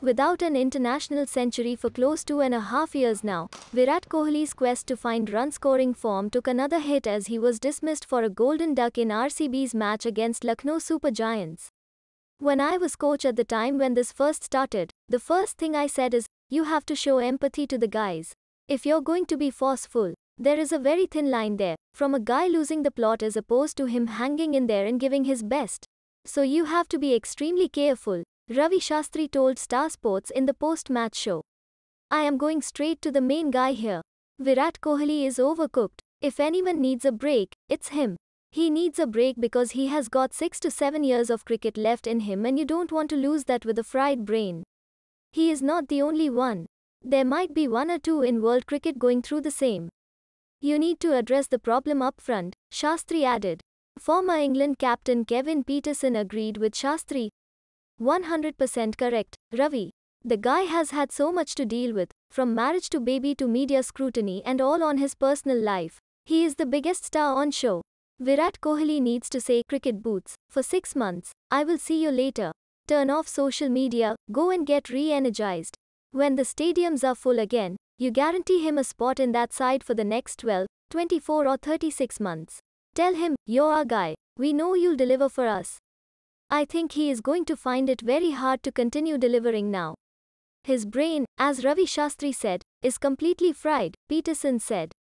Without an international century for close two and a half years now, Virat Kohli's quest to find run scoring form took another hit as he was dismissed for a golden duck in RCB's match against Lucknow Super Giants. When I was coach at the time when this first started, the first thing I said is, you have to show empathy to the guys. If you're going to be forceful, there is a very thin line there, from a guy losing the plot as opposed to him hanging in there and giving his best. So you have to be extremely careful, Ravi Shastri told Star Sports in the post-match show. I am going straight to the main guy here. Virat Kohli is overcooked. If anyone needs a break, it's him. He needs a break because he has got 6 to 7 years of cricket left in him and you don't want to lose that with a fried brain. He is not the only one. There might be one or two in world cricket going through the same. You need to address the problem up front, Shastri added. Former England captain Kevin Pietersen agreed with Shastri, 100% correct, Ravi. The guy has had so much to deal with, from marriage to baby to media scrutiny and all on his personal life. He is the biggest star on show. Virat Kohli needs to say cricket boots for 6 months. I will see you later. Turn off social media, go and get re-energized. When the stadiums are full again, you guarantee him a spot in that side for the next 12, 24 or 36 months. Tell him, you're our guy. We know you'll deliver for us. I think he is going to find it very hard to continue delivering now. His brain, as Ravi Shastri said, is completely fried, Pietersen said.